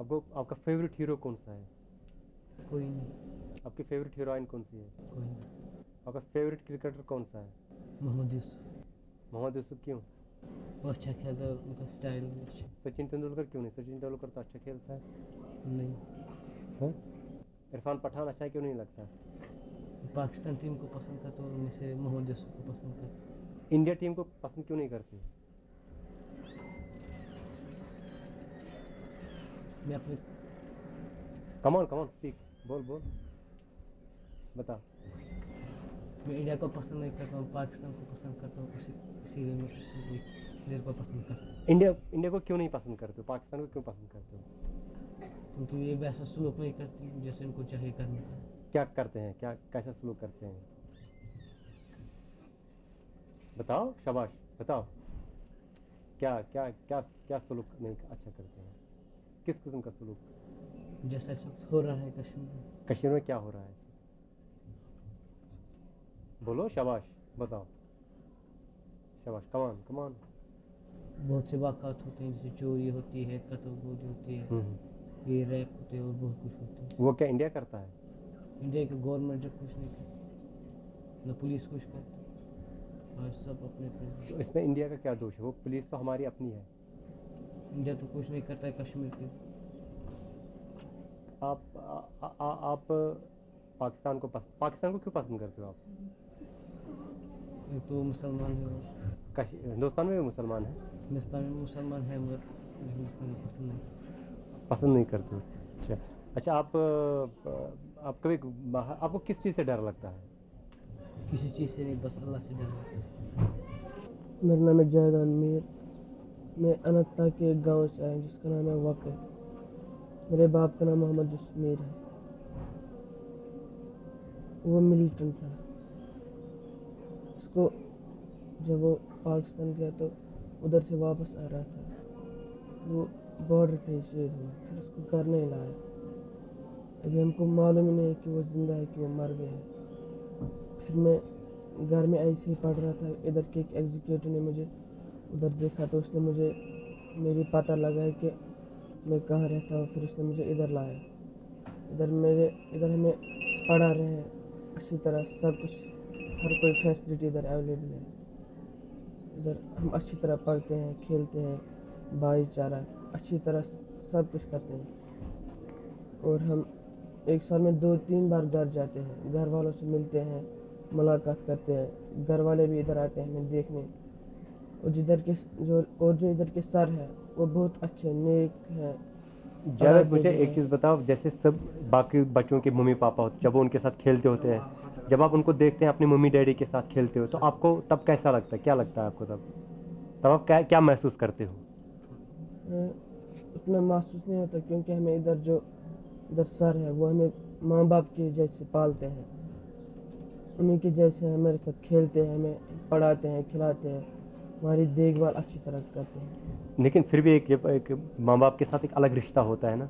आपको आपका favourite hero कौन सा है? कोई नहीं। आपकी फेवरेट हीरोइन कौन सी है? कोई नहीं। आपका फेवरेट क्रिकेटर कौन सा है? मोहम्मद यूसुफ। मोहम्मद यूसुफ क्यों? वो अच्छा खेलता है उनका स्टाइल अच्छा। सचिन तेंदुलकर क्यों नहीं? सचिन तेंदुलकर तो अच्छा खेलता है। नहीं। हाँ? इरफान पठान अच्छा क्यों नहीं लगता? पाकिस्तान टीम को पसंद था तो उनमें से मोहम्मद यूसुफ को पसंद था इंडिया टीम को पसंद क्यों नहीं करते? मैं अपने कमॉन कमॉन स्पीक बोल बोल। बता। मैं इंडिया को पसंद नहीं करता हूँ पाकिस्तान को पसंद करता हूँ इसी इसीलिए मैं प्लेयर को पसंद करता हूँ इंडिया इंडिया को क्यों नहीं पसंद करते हो? पाकिस्तान को क्यों पसंद करते हो? क्योंकि ये वैसा सलूक नहीं करती जैसे इनको चाहिए करना था। क्या करते हैं? क्या कैसा सलूक करते हैं? बताओ शाबाश बताओ। क्या क्या क्या क्या सलूक नहीं अच्छा करते हैं? किस किस्म का सलूक? जैसा इस वक्त हो रहा है कश्मीर में। कश्मीर में क्या हो रहा है? बोलो शाबाश बताओ। शाबाश कमान कमान बहुत से वाक़ात होते हैं जैसे चोरी होती है कत्ल गोली होती है ये रैप होते हैं और बहुत कुछ होते हैं। वो क्या इंडिया करता है? इंडिया की गवर्नमेंट जब कुछ नहीं करती न पुलिस कुछ करती और सब अपने अपने तो इसमें इंडिया का क्या दोष है? वो पुलिस तो हमारी अपनी है। इंडिया तो कुछ नहीं करता है कश्मीर पे। आप आ, आ, आ, आप पाकिस्तान को पस, पाकिस्तान को क्यों पसंद करते हो आप? तो मुसलमान है हिंदुस्तान में भी मुसलमान है? हिंदुस्तान में मुसलमान है मगर हिंदुस्तान पसंद नहीं। पसंद नहीं करते हो? अच्छा अच्छा आप आप कभी बाहर आपको किस चीज़ से डर लगता है? किसी चीज़ से नहीं बस अल्लाह से डर लगता है। मेरा नाम है जायदान मीर मैं अनंतनाग के एक गाँव से आया जिसका नाम है वक मेरे बाप का नाम मोहम्मद जसमीर है। वो मिलिटेंट था। उसको जब वो पाकिस्तान गया तो उधर से वापस आ रहा था। वो बॉर्डर पे शहीद हुआ, फिर उसको घर नहीं लाया। अभी हमको मालूम ही नहीं है कि वो ज़िंदा है कि वो मर गया है। फिर मैं घर में ऐसे ही पढ़ रहा था। इधर के एक एग्जीक्यूटिव ने मुझे उधर देखा तो उसने मुझे, मेरी पता लगाया कि मैं कहाँ रहता हूँ, फिर उसने मुझे इधर लाया। इधर मेरे, इधर हमें पढ़ा रहे हैं। अच्छी तरह सब कुछ, हर कोई फैसिलिटी इधर अवेलेबल है। इधर हम अच्छी तरह पढ़ते हैं, खेलते हैं, भाईचारा, अच्छी तरह सब कुछ करते हैं। और हम एक साल में दो तीन बार घर जाते हैं। घर वालों से मिलते हैं, मुलाकात करते हैं। घर वाले भी इधर आते हैं हमें देखने। और जिधर के जो और जो इधर के सर हैं वो बहुत अच्छे नेक हैं। जावेद मुझे एक चीज़ बताओ जैसे सब बाकी बच्चों के मम्मी पापा होते जब वो उनके साथ खेलते होते हैं जब आप उनको देखते हैं अपने मम्मी डैडी के साथ खेलते हो तो आपको तब कैसा लगता है? क्या लगता है आपको तब? तब आप क्या क्या महसूस करते हो? उतना महसूस नहीं होता क्योंकि हमें इधर जो इधर सर है वो हमें माँ बाप के जैसे पालते हैं। उन्हीं के जैसे हमारे साथ खेलते हैं हमें पढ़ाते हैं खिलाते हैं। हमारी देखभाल अच्छी तरह करते हैं। लेकिन फिर भी एक जब एक माँ बाप के साथ एक अलग रिश्ता होता है ना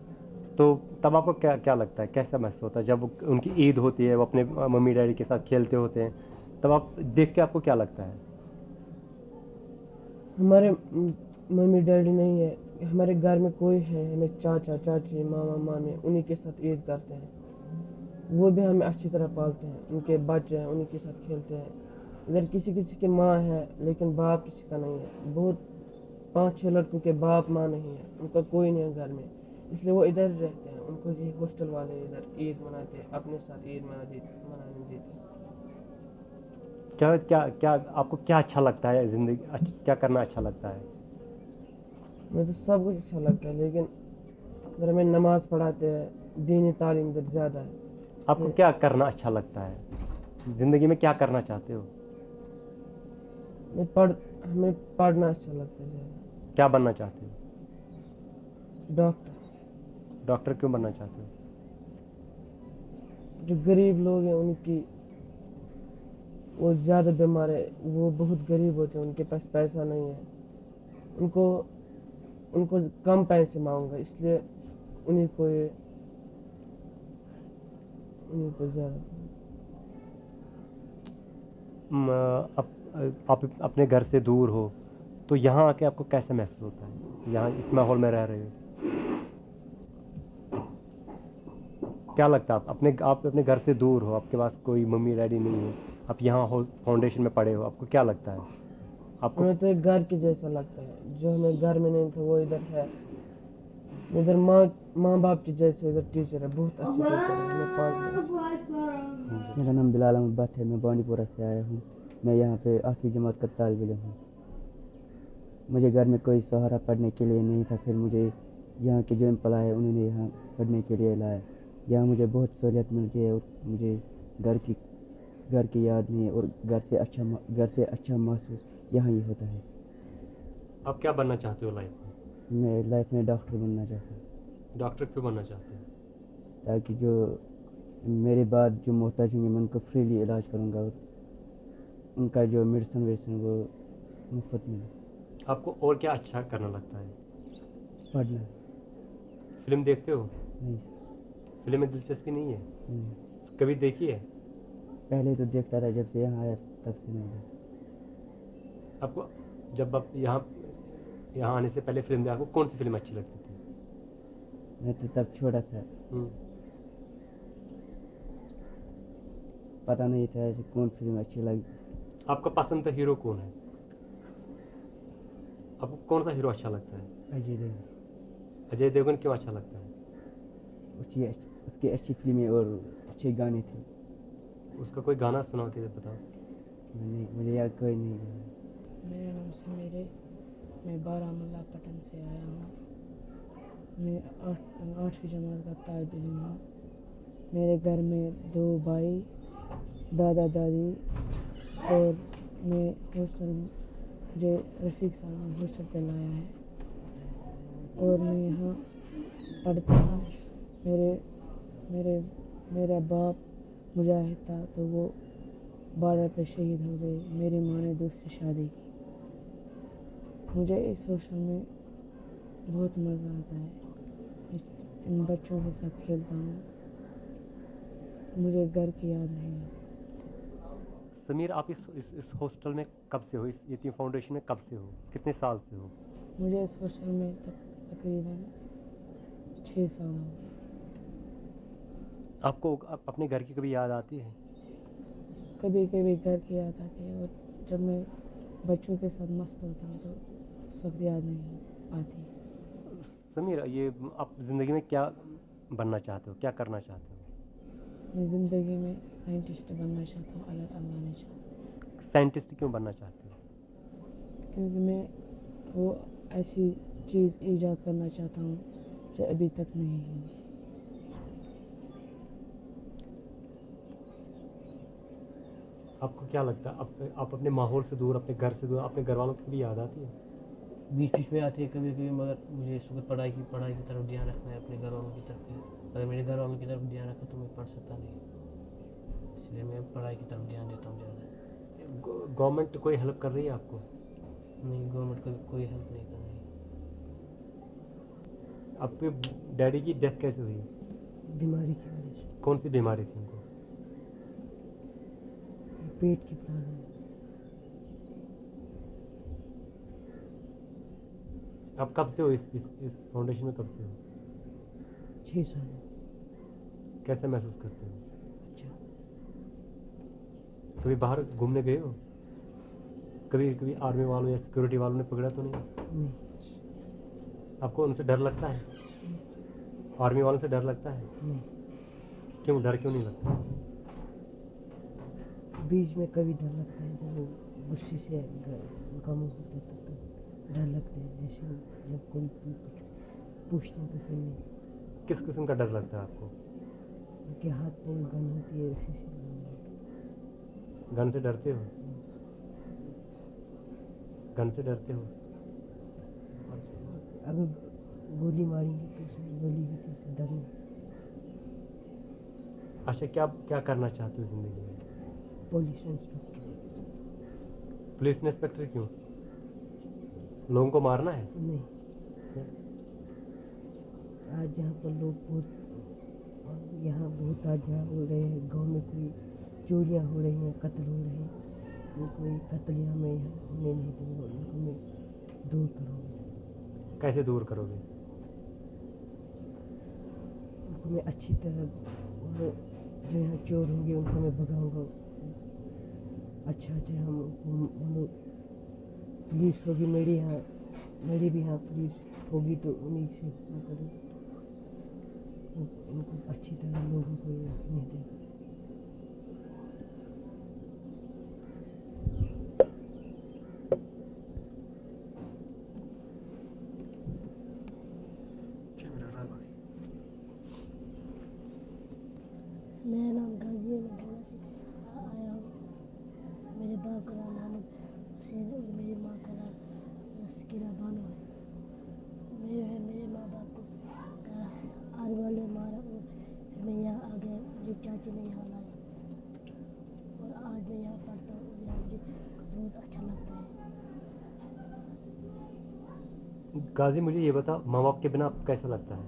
तो तब आपको क्या क्या लगता है? कैसा महसूस होता है? जब उनकी ईद होती है वो अपने मम्मी डैडी के साथ खेलते होते हैं तब आप देख के आपको क्या लगता है? हमारे मम्मी डैडी नहीं है हमारे घर में कोई है हमें चाचा चाची मामा मामी उन्हीं के साथ ईद करते हैं। वो भी हमें अच्छी तरह पालते हैं उनके बच्चे हैं उन्हीं के साथ खेलते हैं। इधर किसी किसी की माँ है लेकिन बाप किसी का नहीं है। बहुत पाँच छह लड़कों के बाप माँ नहीं है। उनका कोई नहीं है घर में। इसलिए वो इधर रहते हैं। उनको ये हॉस्टल वाले इधर ईद मनाते हैं। अपने साथ ईद मना मनाने देते हैं। क्या क्या क्या आपको क्या अच्छा लगता है ज़िंदगी? अच्छ- क्या करना अच्छा लगता है? मुझे तो सब कुछ अच्छा लगता है लेकिन इधर हमें नमाज़ पढ़ाते हैं दीनी तालीम इधर ज़्यादा है। आपको क्या करना अच्छा लगता है? ज़िंदगी में क्या करना चाहते हो? मैं पढ़ हमें पढ़ना अच्छा लगता है ज़्यादा। क्या बनना चाहते हो? डॉक्टर। डॉक्टर क्यों बनना चाहते हो? जो गरीब लोग हैं उनकी वो ज़्यादा बीमार है वो बहुत गरीब होते हैं उनके पास पैसा नहीं है। उनको उनको कम पैसे मांगूँगा इसलिए उन्हीं को ये उन्हीं को ज़्यादा। म, आप, अपने घर से दूर हो तो यहाँ आके आपको कैसे महसूस होता है? यहाँ इस माहौल में रह रहे हो। क्या लगता है आप अपने आप अपने घर से दूर हो आपके पास कोई मम्मी डैडी नहीं है आप यहाँ हो फाउंडेशन में पढ़े हो आपको क्या लगता है? आपको हमें तो एक घर के जैसा लगता है जो हमें घर में नहीं था वो इधर है। इधर माँ माँ बाप के जैसे इधर टीचर है बहुत अच्छे टीचर है मेरा नाम बिलाल अहमद भट्ट है मैं बानीपुरा से आया हूँ। मैं यहाँ पे आठवीं जमात का तालब इलम हूँ। मुझे घर में कोई सहारा पढ़ने के लिए नहीं था फिर मुझे यहाँ के जो एम्प्लॉय है उन्होंने यहाँ पढ़ने के लिए लाया। यहाँ मुझे बहुत सहूलियत मिल गई है और मुझे घर की घर की याद नहीं है और घर से अच्छा घर से अच्छा महसूस यहाँ ही होता है। आप क्या बनना चाहते हो लाइफ में? मैं लाइफ में डॉक्टर बनना चाहता हूँ। डॉक्टर क्यों बनना चाहते हैं? ताकि जो मेरे बाद जो मोहताज होंगे मैं उनको फ्रीली इलाज करूँगा और उनका जो मेडिसिन वेडिसिन वो मुफ़्त मिले आपको और क्या अच्छा करना लगता है? पढ़ना फ़िल्म देखते हो? नहीं सर। फ़िल्म में दिलचस्पी नहीं है? नहीं। कभी देखी है? पहले तो देखता था जब से यहाँ आया तब से नहीं देखा। आपको जब आप यहाँ यहाँ आने से पहले फ़िल्म आपको कौन सी फ़िल्म अच्छी लगती थी? मैं तो तब छोटा था। हम्म, पता नहीं था ऐसे कौन फ़िल्म अच्छी लगी आपका पसंद का हीरो कौन है? आपको कौन सा हीरो अच्छा लगता है? अजय देवगन। अजय देवगन क्यों अच्छा लगता है? उसकी उसकी अच्छी फ़िल्में और अच्छे गाने थे। उसका कोई गाना सुना के बताओ। मैंने मुझे याद कोई नहीं। मेरा नाम समीर है मैं बारामूला पटन से आया हूँ। मैं आठवीं जमात का तालब इलम हूँ। मेरे घर में दो भाई दादा दादी और मैं हॉस्टल मुझे रफ़ीक साहब हॉस्टल पे लाया है। और मैं यहाँ पढ़ता हूँ मेरे मेरे, मेरा बाप मुजाहिद था तो वो बॉर्डर पे शहीद हो गए। मेरी माँ ने दूसरी शादी की। मुझे इस हॉस्टल में बहुत मज़ा आता है। इन बच्चों के साथ खेलता हूँ। मुझे घर की याद नहीं आती समीर आप इस इस, इस हॉस्टल में कब से हो? इस यतीम फाउंडेशन में कब से हो? कितने साल से हो? मुझे इस हॉस्टल में तक तकरीबन छः साल हो आपको अप- अपने घर की कभी याद आती है? कभी कभी घर की याद आती है और जब मैं बच्चों के साथ मस्त होता हूँ तो उस वक्त याद नहीं आती। समीर ये आप ज़िंदगी में क्या बनना चाहते हो? क्या करना चाहते हो? मैं ज़िंदगी में साइंटिस्ट बनना चाहता हूँ अगर अल्लाह ने चाहा। साइंटिस्ट क्यों बनना चाहते हो? क्योंकि मैं वो ऐसी चीज़ ईजाद करना चाहता हूँ जो अभी तक नहीं हुई। आपको क्या लगता है? आप, आप अपने माहौल से दूर अपने घर से दूर अपने घर वालों की भी याद आती है? बीच बीच में आती है कभी कभी मगर मुझे इस वक्त पढ़ाई की पढ़ाई की तरफ़ ध्यान रखना है अपने घर वालों की तरफ़। अगर मेरे घर वालों की तरफ़ ध्यान रखा तो मैं पढ़ सकता नहीं इसलिए मैं पढ़ाई की तरफ़ ध्यान देता हूँ ज़्यादा। गवर्नमेंट कोई हेल्प कर रही है आपको? नहीं गवर्नमेंट का कोई हेल्प नहीं कर रही। आपके डैडी की डेथ कैसे हुई? बीमारी की वजह से। कौन सी बीमारी थी उनको? पेट की प्रॉब्लम। आप कब से हो इस इस, इस फाउंडेशन में कब से हो? छः साल। कैसे महसूस करते हो? अच्छा। कभी बाहर घूमने गए हो? कभी कभी आर्मी वालों या सिक्योरिटी वालों ने पकड़ा तो नहीं? नहीं। आपको उनसे डर लगता है? आर्मी वालों से डर लगता है? नहीं। क्यों डर क्यों नहीं लगता? बीच में कभी डर लगता है जब गुस्से से ग- उनका मुँह होता है तब तो डर लगता है ही जब कोई कुछ पूछते हैं तो फिर नहीं। किस किस्म का डर लगता है आपको? उनके हाथ में गन होती है उसी से गन से डरते हो? गन से डरते हो? अगर गोली मारेंगे तो उसमें गोली नहीं। अच्छा क्या क्या करना चाहते हो ज़िंदगी में? Police inspector. पुलिस इंस्पेक्टर क्यों? लोगों को मारना है? नहीं। आज यहाँ पर लोग बहुत यहाँ बहुत आज यहाँ हो रहे हैं। गाँव में कोई चोरियाँ हो रही हैं कत्ल हो रहे हैं। उनको ये कत्ल यहाँ में यहाँ होने नहीं दूँगा उनको मैं दूर करूँगा। कैसे दूर करोगे? उनको मैं अच्छी तरह जो यहाँ चोर होंगे उनको मैं भगाऊँगा। अच्छा अच्छा हम उनको पुलिस होगी, मेरी यहाँ, मेरी भी यहाँ पुलिस होगी तो उन्हीं से मैं करूँ इनको अच्छी तरह लोगों को ये रखने देगा मेरा नाम गाजी है मैं ढोला से आ- आया हूँ मेरे बाप का नाम मोहम्मद हुसैन और मेरी माँ का नाम अ, सकीना बानो है मेरे मेरे माँ बाप को आरवाल ने मारा और फिर मैं यहाँ आ गया चाची ने यहाँ लाया और आज मैं यहाँ पढ़ता हूँ यहाँ मुझे बहुत अच्छा लगता है। गाजी, मुझे ये बता माँ बाप के बिना आपको कैसा लगता है?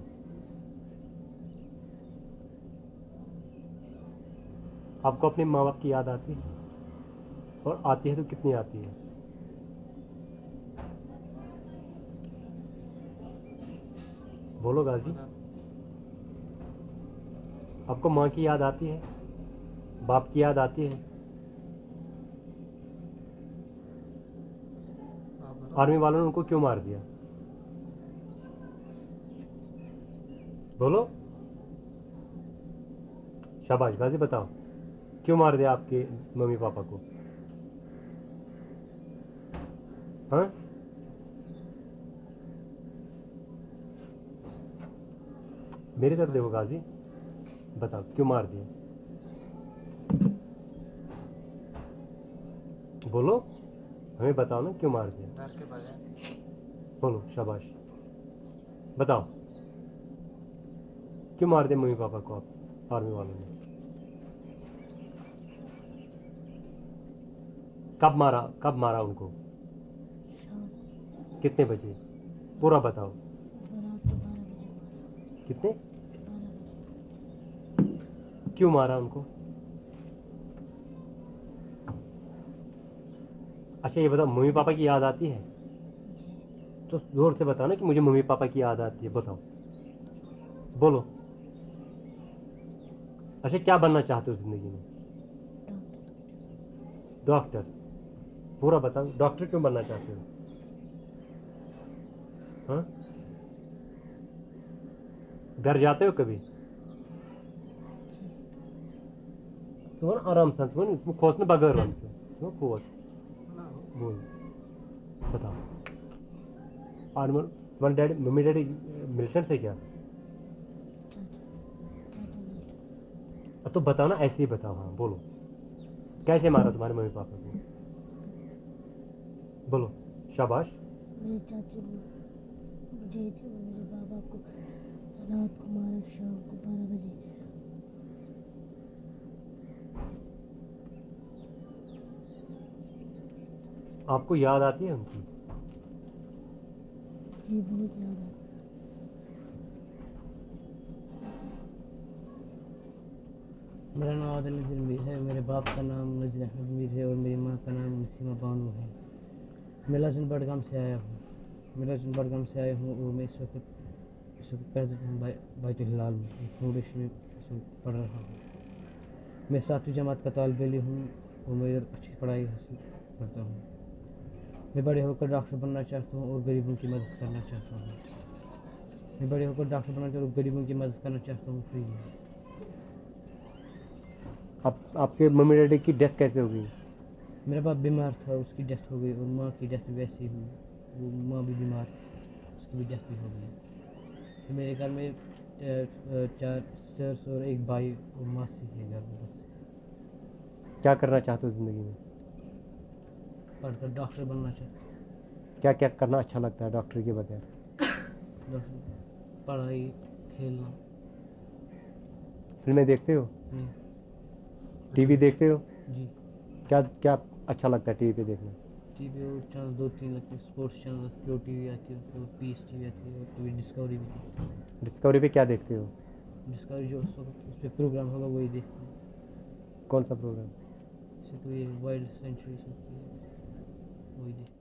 आपको अपने माँ बाप की याद आती है? और आती है तो कितनी आती है? बोलो गाजी। आपको माँ की याद आती है? बाप की याद आती है? आर्मी वालों ने उनको क्यों मार दिया? बोलो। शाबाश गाजी बताओ। क्यों मार दिया आपके मम्मी पापा को? हाँ? मेरी तरफ़ देखो गाजी। बताओ क्यों मार दिया? बोलो हमें बताओ ना क्यों मार दिया? डर के बगैर। बोलो शाबाश। बताओ। क्यों मार दिया मम्मी पापा को आप आर्मी वालों ने? कब मारा कब मारा उनको? कितने बजे? पूरा बताओ। कितने? क्यों मारा उनको अच्छा ये बताओ, मम्मी पापा की याद आती है? तो ज़ोर से बताओ ना कि मुझे मम्मी पापा की याद आती है, बताओ। बोलो। अच्छा क्या बनना चाहते हो ज़िंदगी में? डॉक्टर। पूरा बताओ, डॉक्टर क्यों बनना चाहते हो? हाँ? घर जाते हो कभी? Gewoon आराम से gewoon इसमें खोसने बगैर रन से इसमें खोस बोल बताओ आर्मर तुम्हारे डैडी मम्मी डैडी मिलिटेंट थे क्या तो बताओ ना ऐसे ही बताओ हाँ बोलो। कैसे मारा तुम्हारे मम्मी पापा को? बोलो। शाबाश। मेरे चाचे मुझे मेरे बाबा को रात को मारा शाम को बारह बजे। आपको याद आती है उनकी? जी बहुत याद आता मेरा नाम आदिल नज़ीर मीर है मेरे बाप का नाम नज़ीर अहमद मीर है और मेरी माँ का नाम नसीमा बानो है। मैं लाजन बडगाम से आया हूँ। मैं लाजन बडगाम से आया हूँ और मैं इस वक्त इस वक्त प्रेजेंट हूँ बैतुल हिलाल में फाउंडेशन में पढ़ रहा हूँ। मैं सातवीं जमात का तालब इल्म हूँ और मैं इधर अच्छी पढ़ाई हासिल करता हूँ। मैं बड़े होकर डॉक्टर बनना चाहता हूँ और गरीबों की मदद करना चाहता हूँ। मैं बड़े होकर डॉक्टर बनना चाहता हूँ गरीबों की मदद करना चाहता हूँ फ्री में आप आपके मम्मी डैडी की डेथ कैसे हो गई? मेरा बाप बीमार था उसकी डेथ हो गई और माँ की डेथ वैसे ही हुई। वो माँ भी बीमार थी उसकी भी डेथ भी हो गई। तो मेरे घर में चार सिस्टर्स और एक भाई और मासी है घर में बस। क्या करना चाहते हो ज़िंदगी में? पढ़कर डॉक्टर बनना चाहता क्या क्या करना अच्छा लगता है डॉक्टर के बगैर? पढ़ाई खेलना। फ़िल्में देखते हो? टीवी देखते हो? जी। क्या क्या अच्छा लगता है टीवी पे देखना? टी वी और चैनल दो तीन लगते हैं। स्पोर्ट्स चैनल प्यो टी वी आती है और पीस टी वी आती है कभी डिस्कवरी भी थी डिस्कवरी पे क्या देखते हो? डिस्कवरी जो उस वक्त उस पर प्रोग्राम होगा वही देखते हैं। कौन सा प्रोग्राम जैसे कोई वाइल्ड सेंचुरी होती है। वही देखते हैं